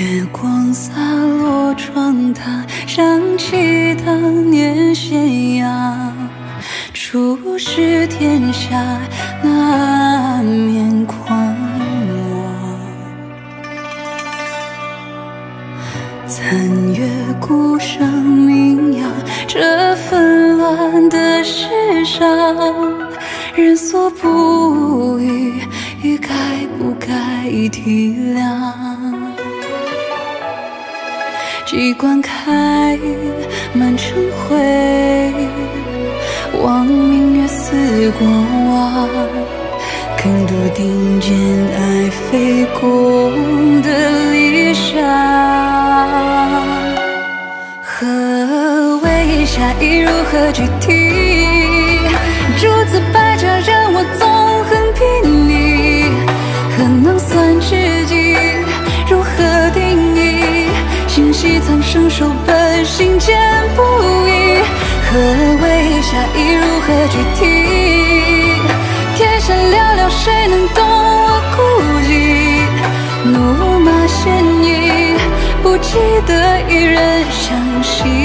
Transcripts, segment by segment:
月光洒落窗台，想起当年咸阳，初识天下那面狂妄。残月孤上名扬，这纷乱的世上，人所不语，欲该不该体谅。习惯开，满城灰，望明月似过往，更笃定兼爱非共的理想。何为侠义？如何具体？惜苍生，手本心坚不移。何为侠义？如何具体？天下寥寥，谁能懂我孤寂？怒马鲜衣，不记得一人相惜。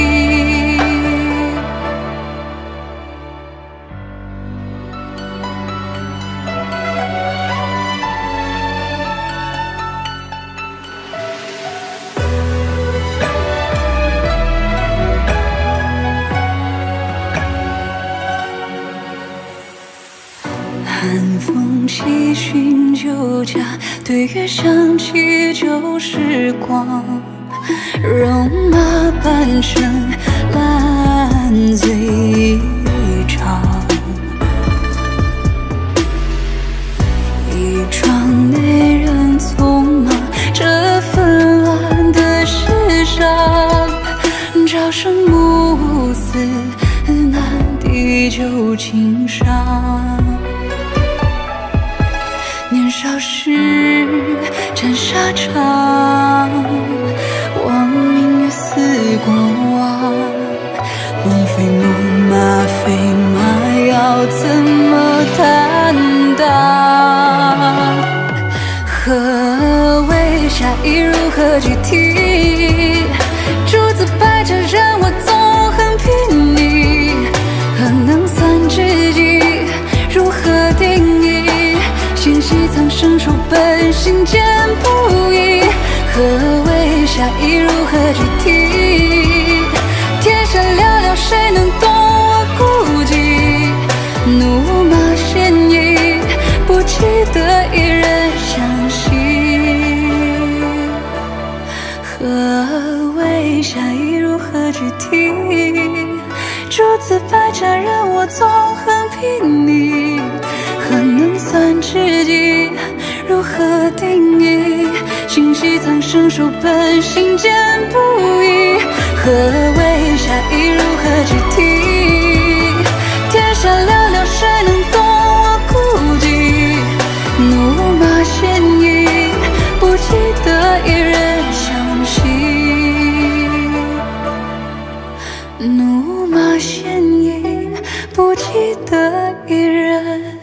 酒家，对月想起旧时光。戎马半生，烂醉一场。一窗内人匆忙，这纷乱的世上，朝生暮死，难抵旧情伤。年少时战沙场，望明月似过往。枉费木马飞马，要怎么担当？何为侠义？如何具体？诸子百家，任我纵横睥睨，何能算知己？如何定义？心系苍生，手本心坚不移。何为侠义？如何具体？天下寥寥，谁能懂我孤寂？怒马鲜衣，不记得一人相惜。何为侠义？如何具体？诸子百家，任我纵横睥睨。知己？如何定义？心系苍生，书本心间不移。何为侠义？如何具体？天下寥寥，谁能懂我孤寂？怒马鲜衣，不记得一人相惜。怒马鲜衣，不记得一人